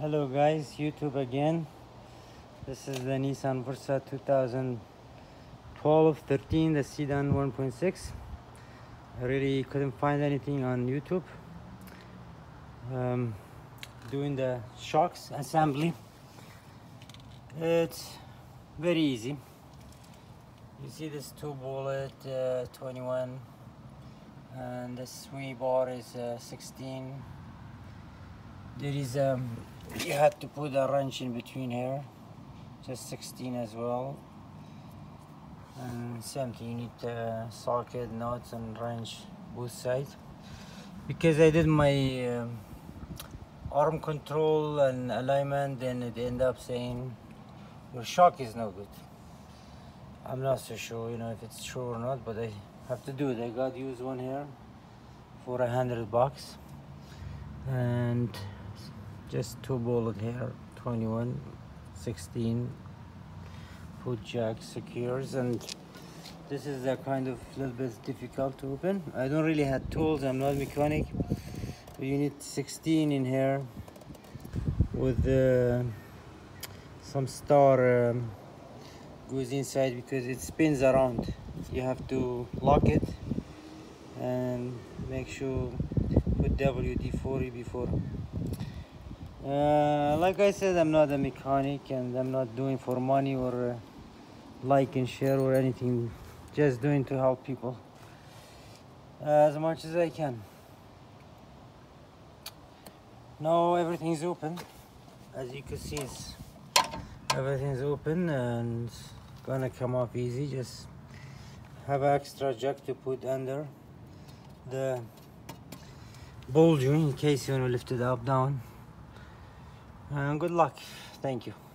Hello guys, YouTube again. This is the Nissan Versa 2012 13, the sedan 1.6. I really couldn't find anything on YouTube. Um, doing the shocks assembly. It's very easy. You see this two bullet uh, 21 and this sway bar is uh, 16 there is um you had to put a wrench in between here. Just 16 as well. And same thing you need uh, socket nuts and wrench both sides. Because I did my um, arm control and alignment then it end up saying your shock is no good. I'm not so sure you know if it's true or not but I have to do it. I got used one here for a hundred bucks. And just two bullet here 21 16 foot jack secures and this is a kind of little bit difficult to open. I don't really have tools I'm not mechanic. But you need 16 in here with uh, some star um, goes inside because it spins around. You have to lock it and make sure put WD-40 before uh, like I said, I'm not a mechanic and I'm not doing for money or uh, like and share or anything. Just doing to help people uh, as much as I can. Now everything's open. As you can see, everything's open and gonna come off easy. Just have extra jack to put under the ball joint in case you want to lift it up down and good luck. Thank you